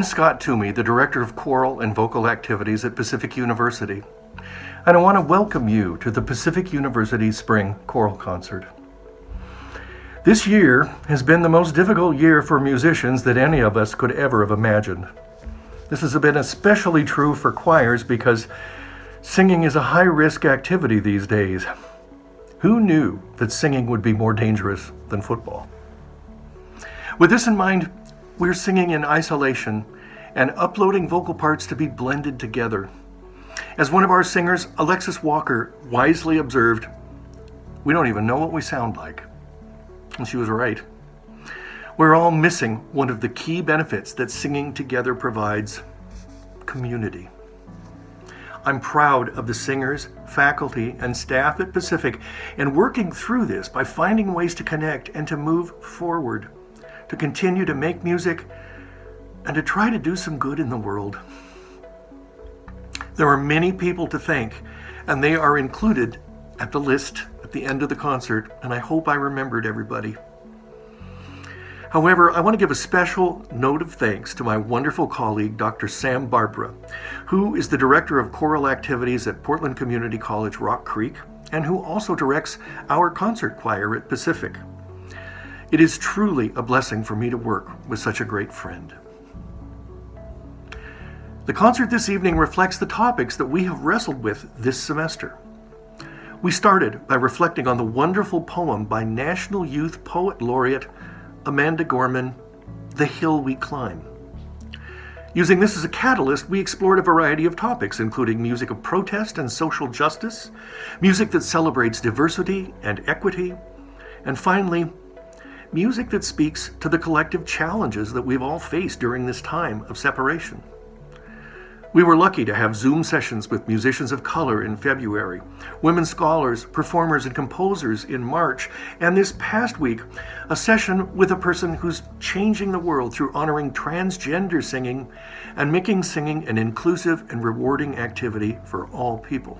I'm Scott Tuomi, the Director of Choral and Vocal Activities at Pacific University, and I want to welcome you to the Pacific University Spring Choral Concert. This year has been the most difficult year for musicians that any of us could ever have imagined. This has been especially true for choirs because singing is a high risk activity these days. Who knew that singing would be more dangerous than football? With this in mind, we're singing in isolation and uploading vocal parts to be blended together. As one of our singers, Alexis Walker, wisely observed, we don't even know what we sound like. And she was right. We're all missing one of the key benefits that singing together provides community. I'm proud of the singers, faculty, and staff at Pacific in working through this by finding ways to connect and to move forward, to continue to make music, and to try to do some good in the world. There are many people to thank, and they are included at the list at the end of the concert, and I hope I remembered everybody. However, I want to give a special note of thanks to my wonderful colleague, Dr. Sam Barbara, who is the Director of Choral Activities at Portland Community College Rock Creek and who also directs our concert choir at Pacific. It is truly a blessing for me to work with such a great friend. The concert this evening reflects the topics that we have wrestled with this semester. We started by reflecting on the wonderful poem by National Youth Poet Laureate Amanda Gorman, The Hill We Climb. Using this as a catalyst, we explored a variety of topics, including music of protest and social justice, music that celebrates diversity and equity, and finally, music that speaks to the collective challenges that we've all faced during this time of separation. We were lucky to have Zoom sessions with musicians of color in February, women scholars, performers, and composers in March, and this past week, a session with a person who's changing the world through honoring transgender singing and making singing an inclusive and rewarding activity for all people.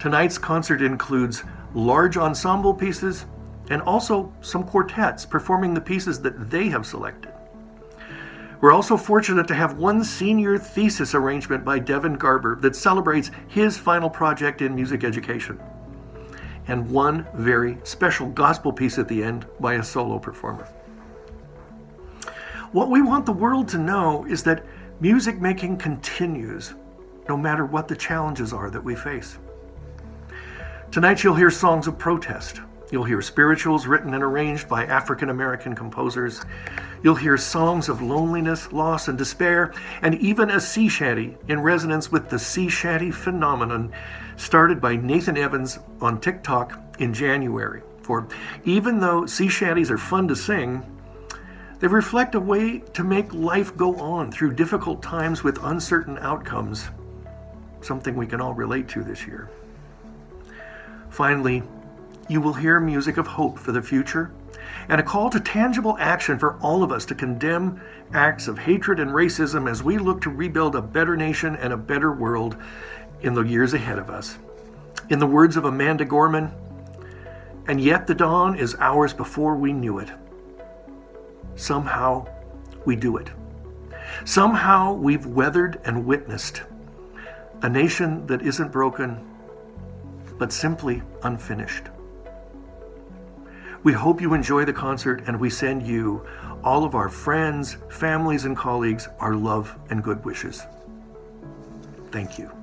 Tonight's concert includes large ensemble pieces and also some quartets performing the pieces that they have selected. We're also fortunate to have one senior thesis arrangement by Devin Garber that celebrates his final project in music education, and one very special gospel piece at the end by a solo performer. What we want the world to know is that music making continues no matter what the challenges are that we face. Tonight you'll hear songs of protest, You'll hear spirituals written and arranged by African American composers. You'll hear songs of loneliness, loss, and despair, and even a sea shanty in resonance with the sea shanty phenomenon started by Nathan Evans on TikTok in January. For even though sea shanties are fun to sing, they reflect a way to make life go on through difficult times with uncertain outcomes, something we can all relate to this year. Finally, you will hear music of hope for the future and a call to tangible action for all of us to condemn acts of hatred and racism as we look to rebuild a better nation and a better world in the years ahead of us. In the words of Amanda Gorman, and yet the dawn is ours before we knew it. Somehow we do it. Somehow we've weathered and witnessed a nation that isn't broken, but simply unfinished. We hope you enjoy the concert and we send you, all of our friends, families, and colleagues, our love and good wishes. Thank you.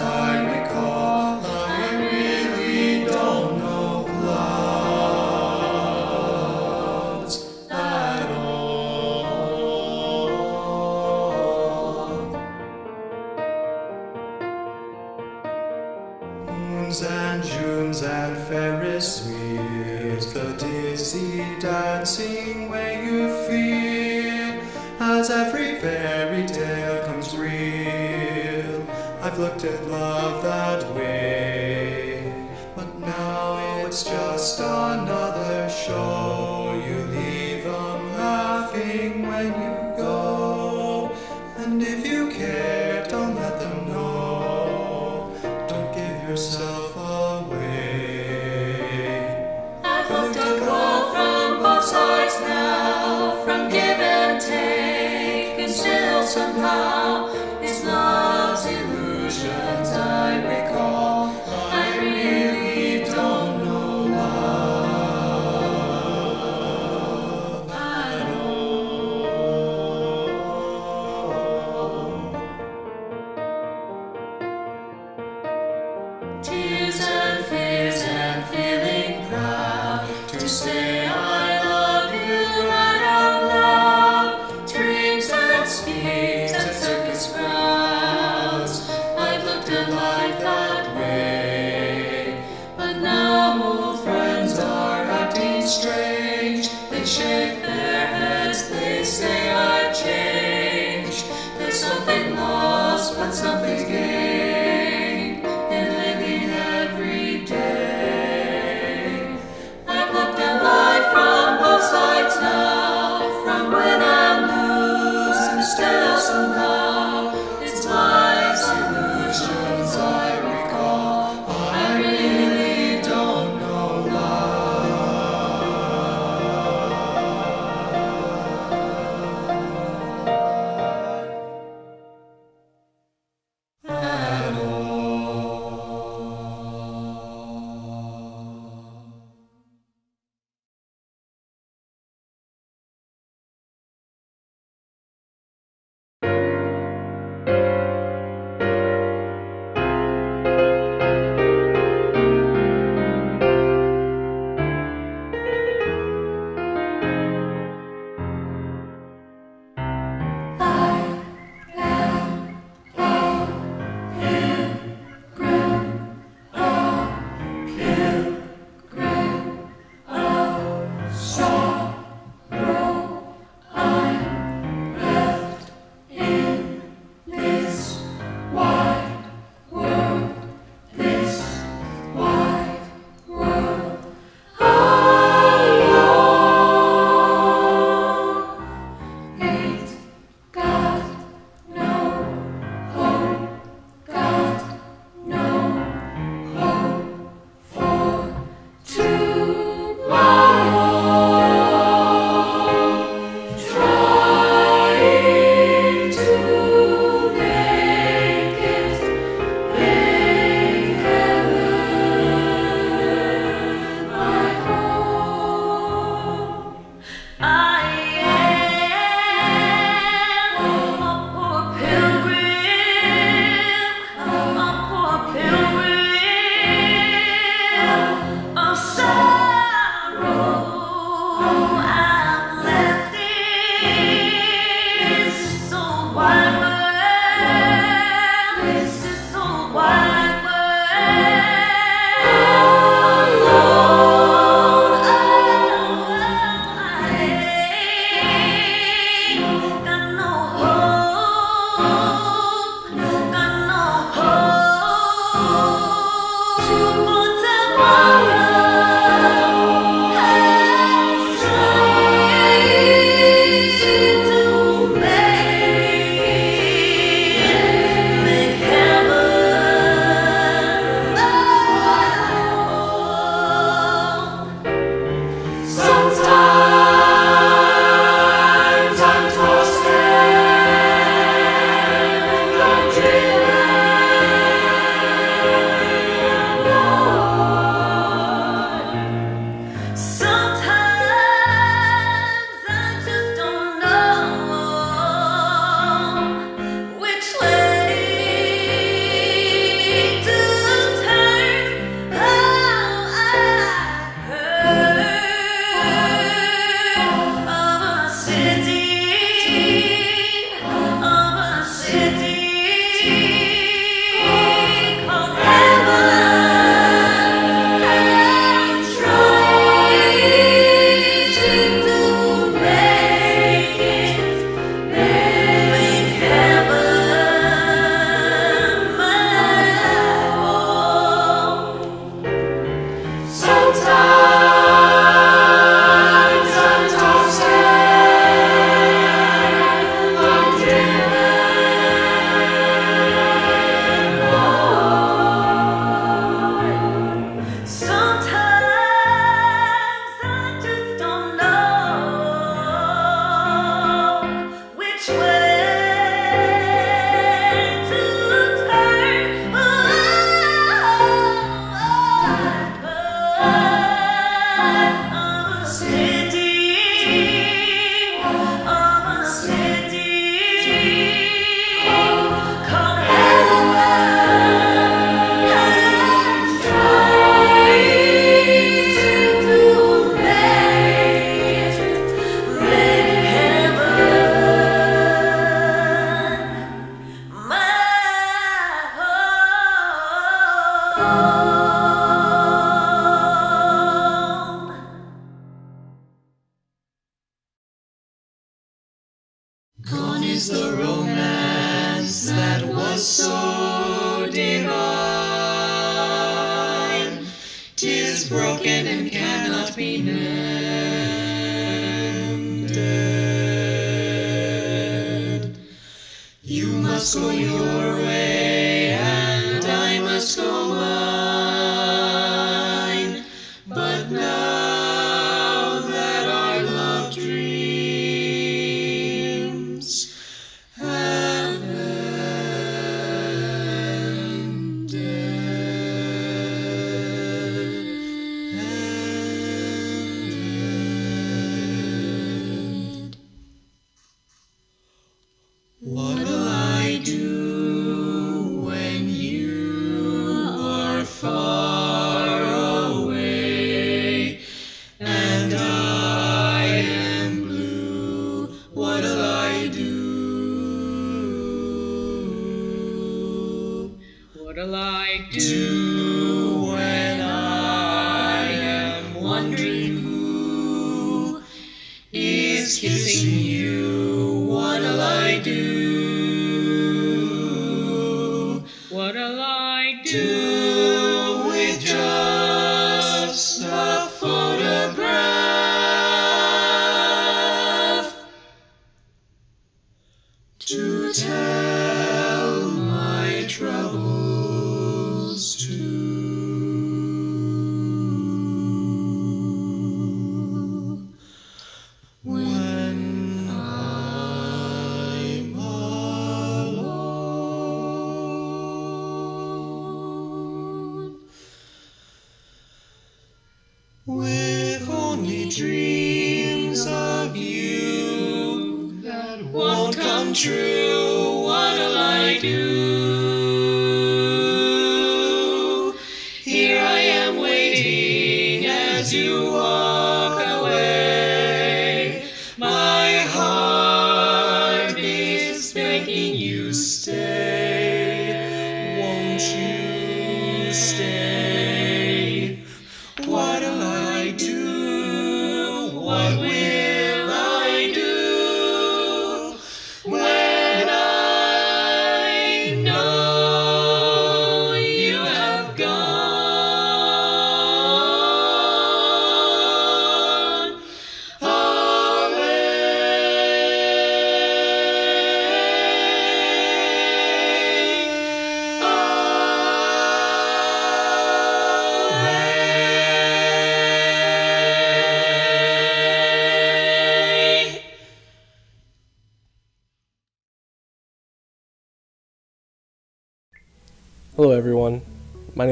Illusions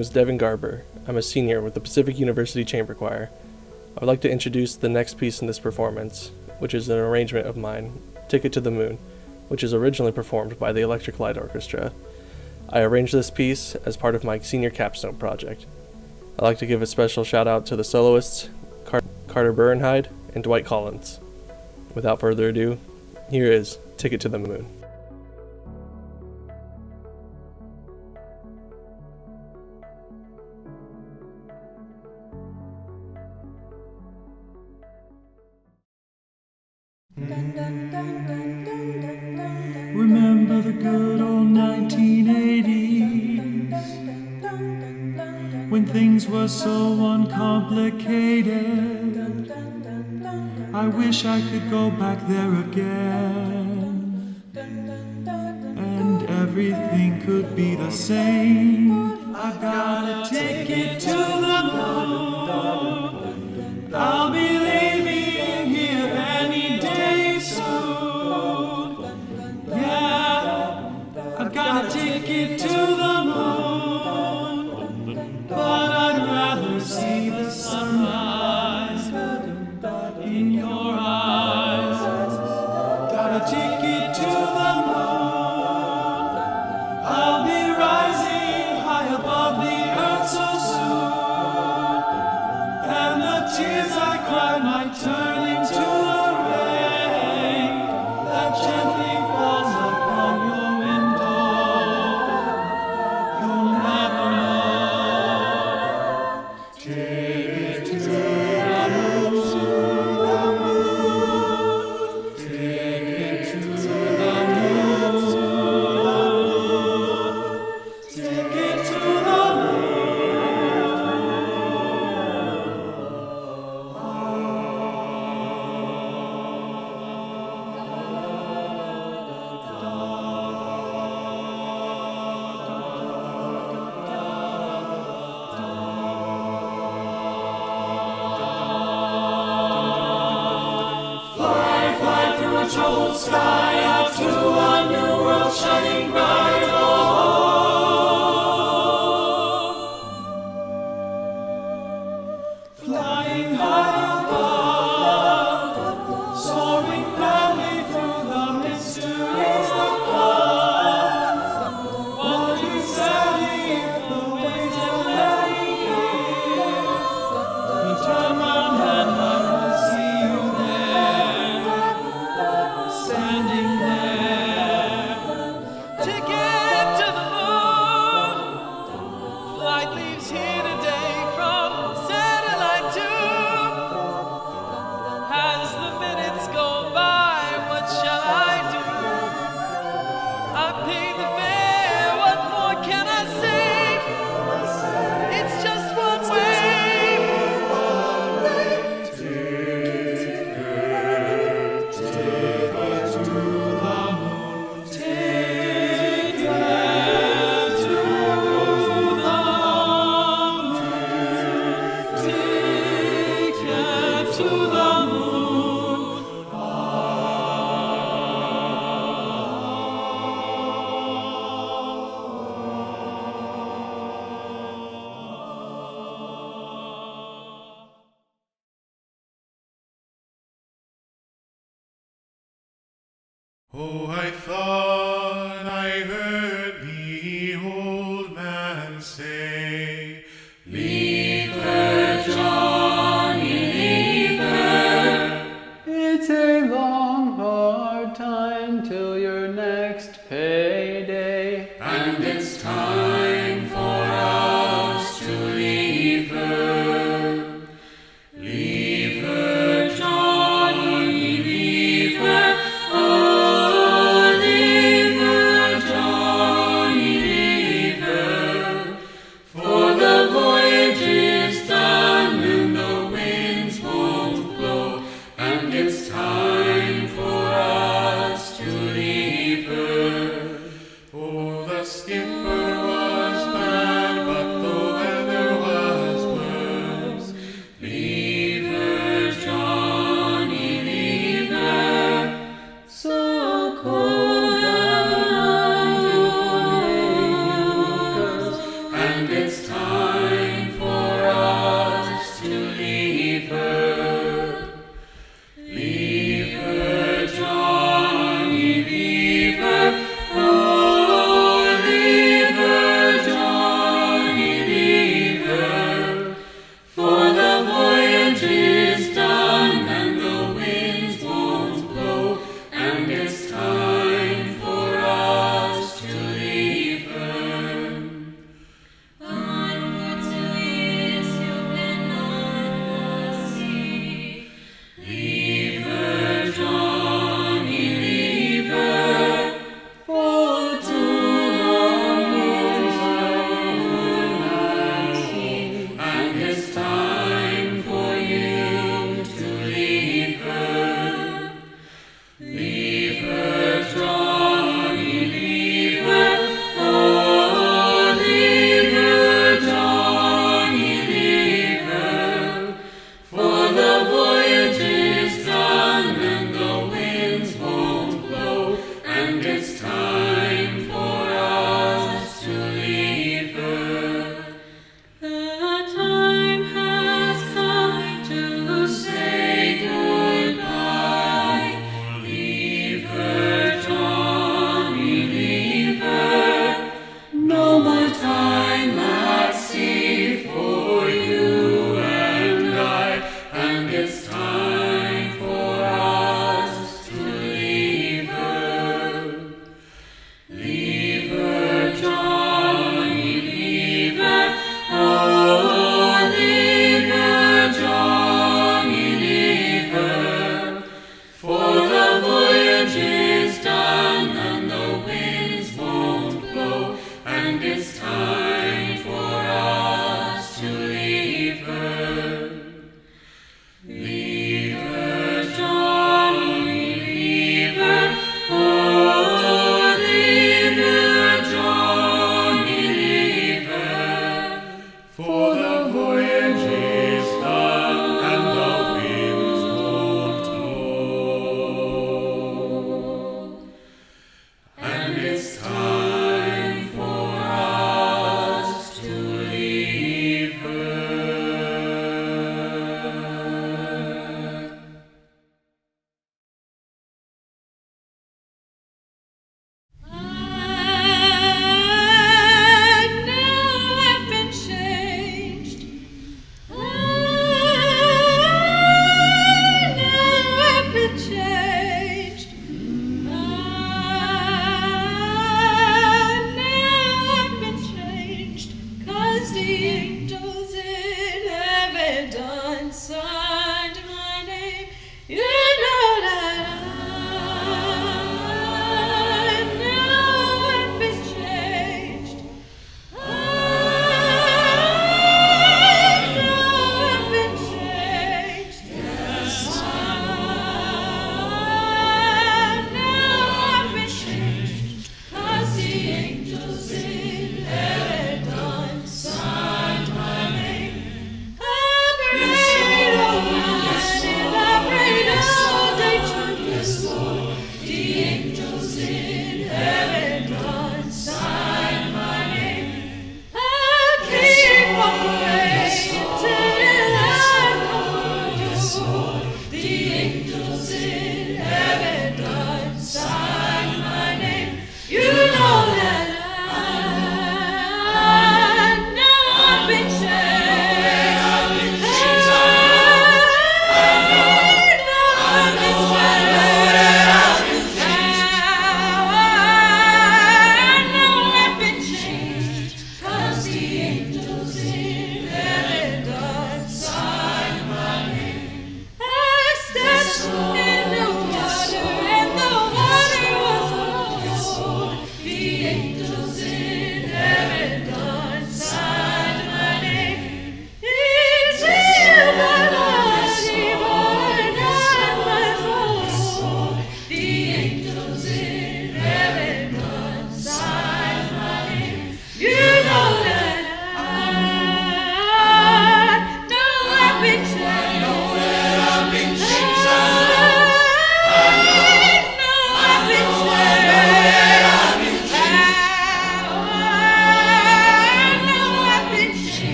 name is Devin Garber. I'm a senior with the Pacific University Chamber Choir. I would like to introduce the next piece in this performance, which is an arrangement of mine, Ticket to the Moon, which is originally performed by the Electric Light Orchestra. I arranged this piece as part of my senior capstone project. I'd like to give a special shout out to the soloists Car Carter Burnhide and Dwight Collins. Without further ado, here is Ticket to the Moon.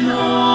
No.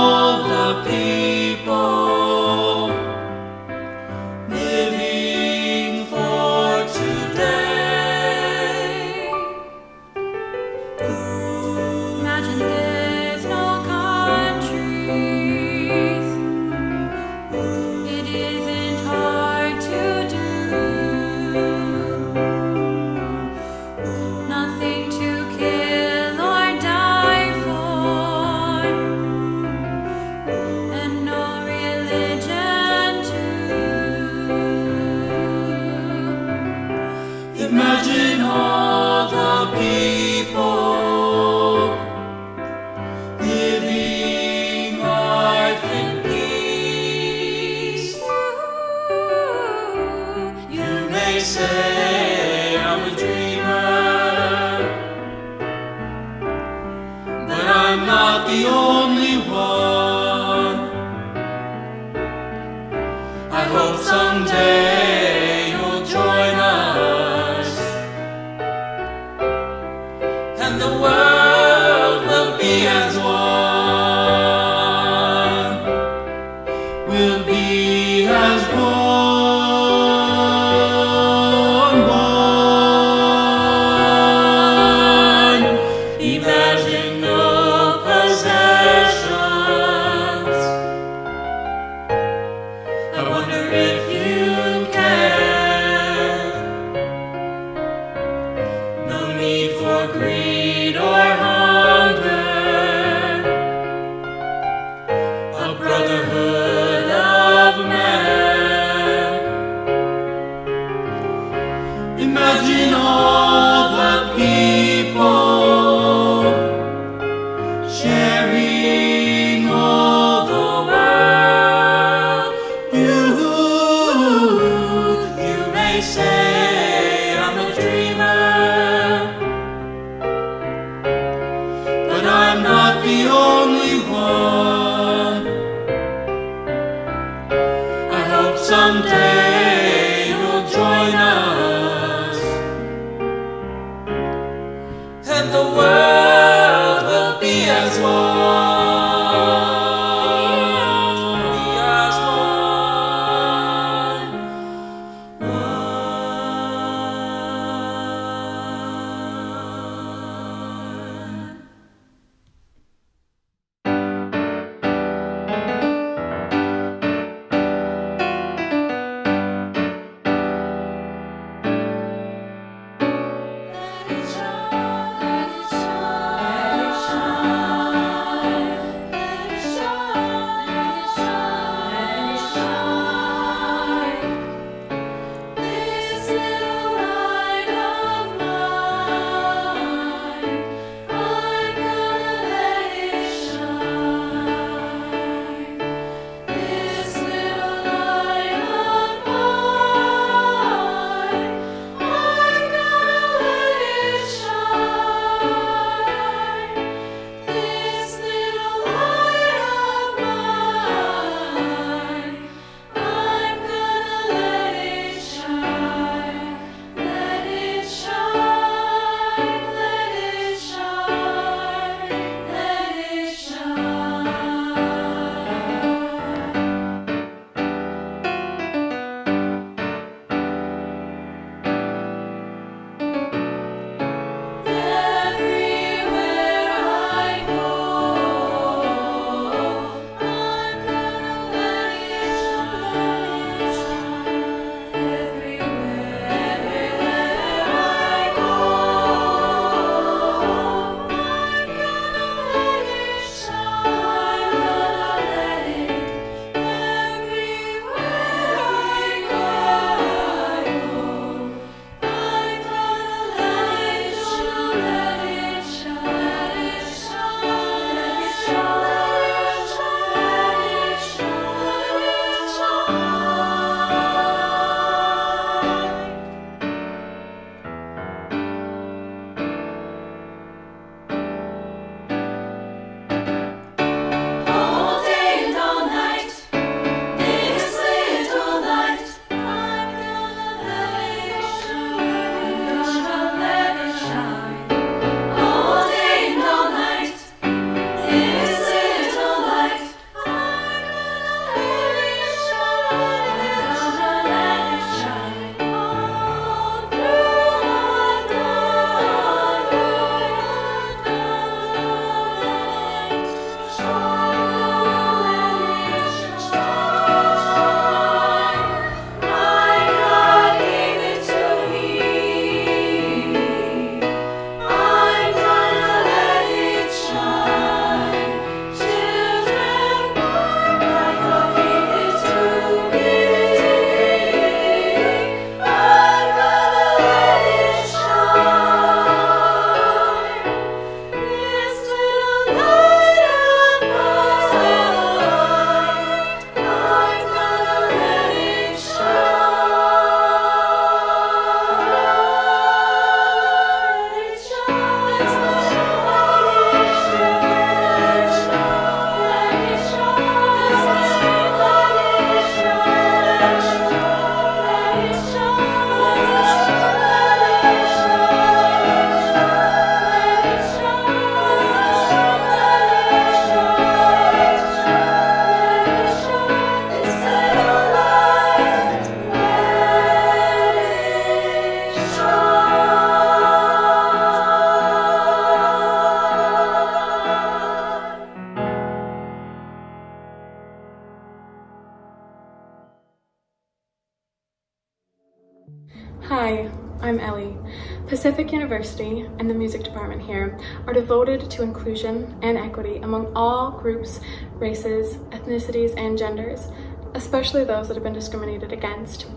University and the music department here are devoted to inclusion and equity among all groups, races, ethnicities, and genders, especially those that have been discriminated against.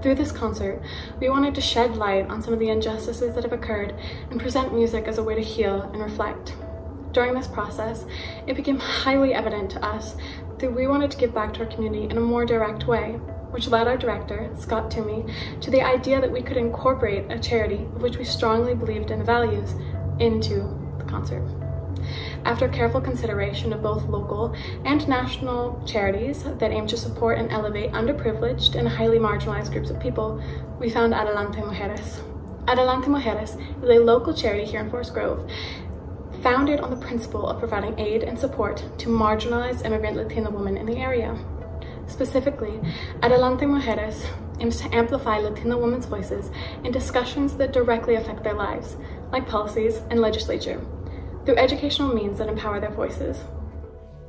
Through this concert, we wanted to shed light on some of the injustices that have occurred and present music as a way to heal and reflect. During this process, it became highly evident to us that we wanted to give back to our community in a more direct way, which led our director, Scott Tuomi, to the idea that we could incorporate a charity of which we strongly believed in the values into the concert. After careful consideration of both local and national charities that aim to support and elevate underprivileged and highly marginalized groups of people, we found Adelante Mujeres. Adelante Mujeres is a local charity here in Forest Grove founded on the principle of providing aid and support to marginalized immigrant Latina women in the area. Specifically, Adelante Mujeres aims to amplify Latina women's voices in discussions that directly affect their lives, like policies and legislature, through educational means that empower their voices.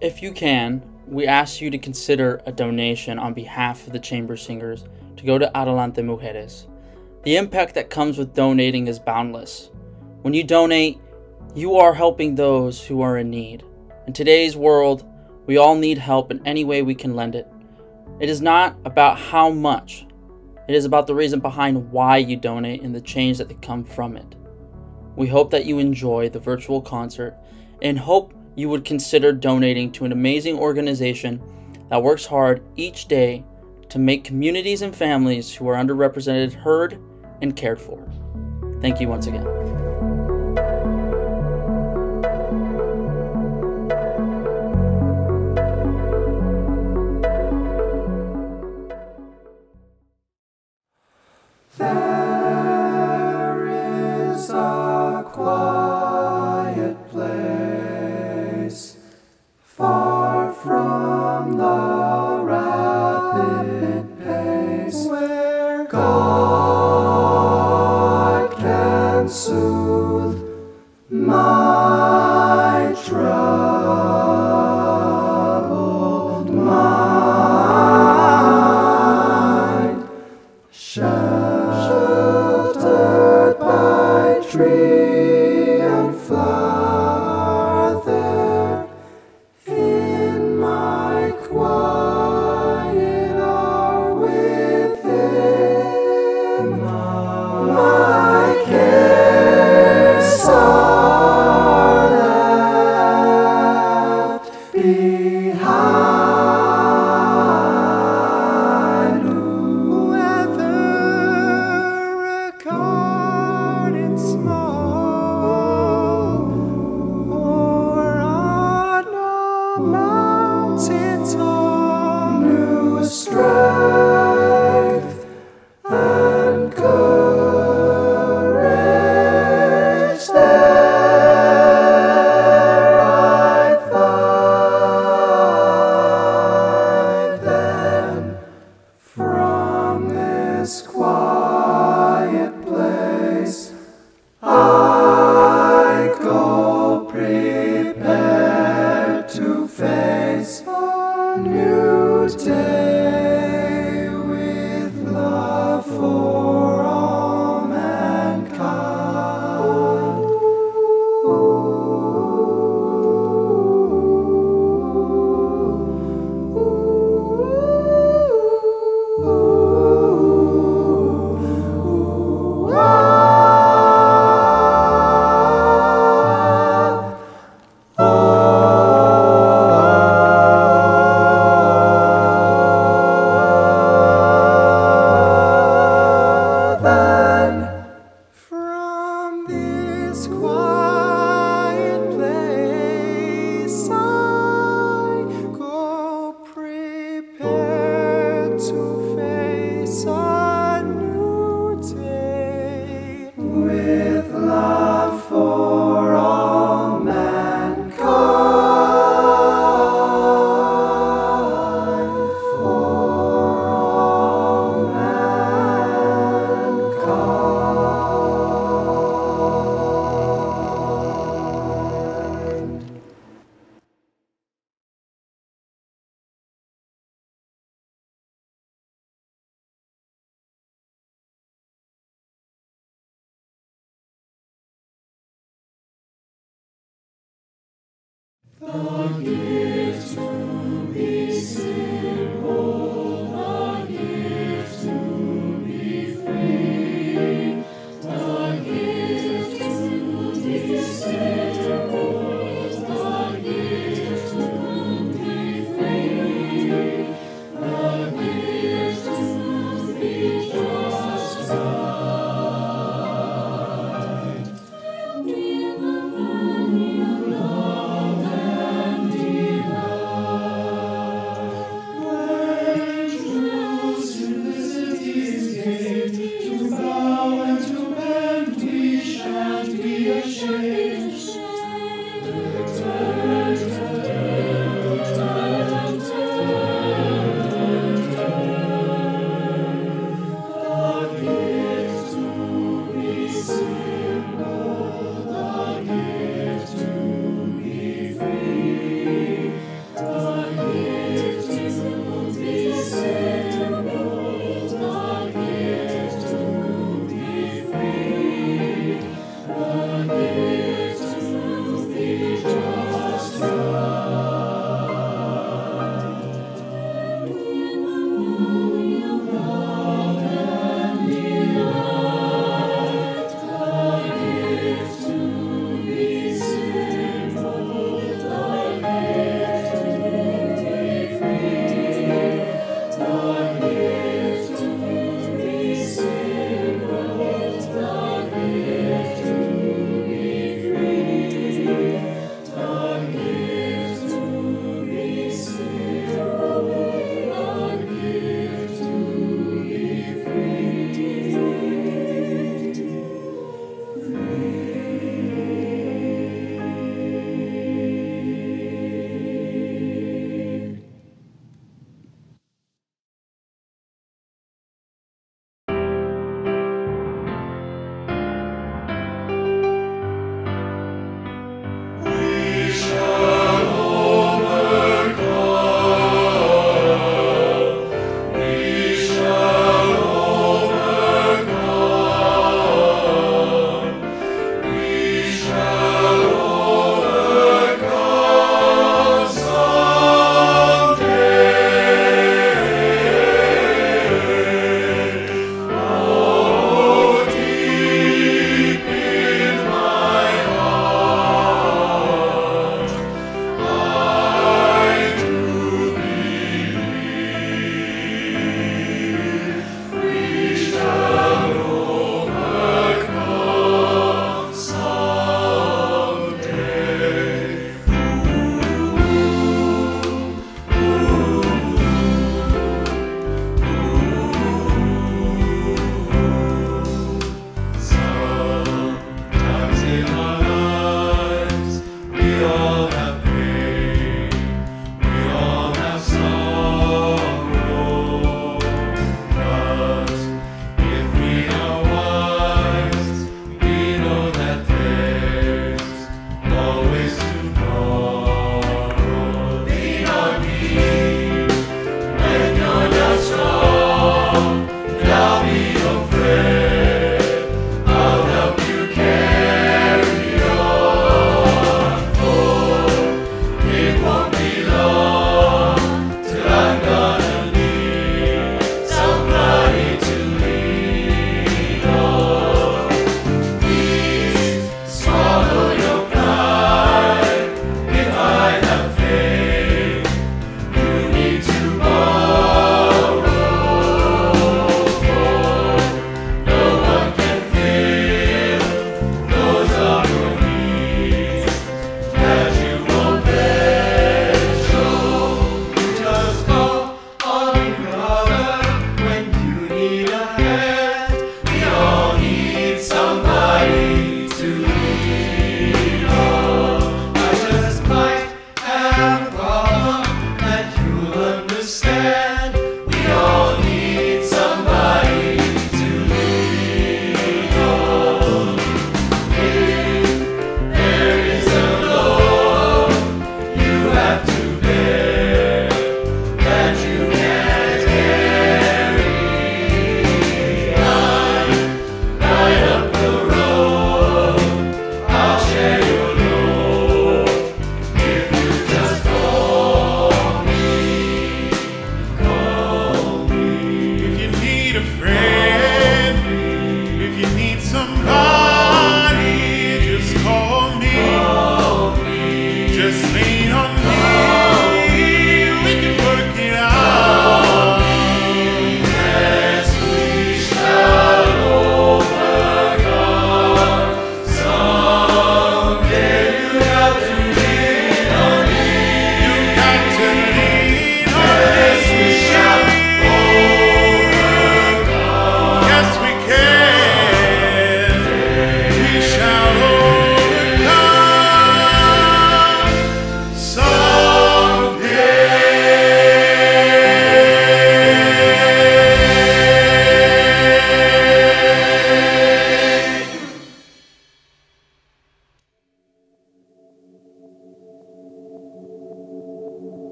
If you can, we ask you to consider a donation on behalf of the Chamber Singers to go to Adelante Mujeres. The impact that comes with donating is boundless. When you donate, you are helping those who are in need. In today's world, we all need help in any way we can lend it. It is not about how much, it is about the reason behind why you donate and the change that can come from it. We hope that you enjoy the virtual concert and hope you would consider donating to an amazing organization that works hard each day to make communities and families who are underrepresented heard and cared for. Thank you once again.